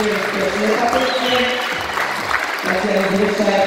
Grazie, grazie,